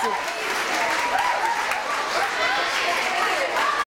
是。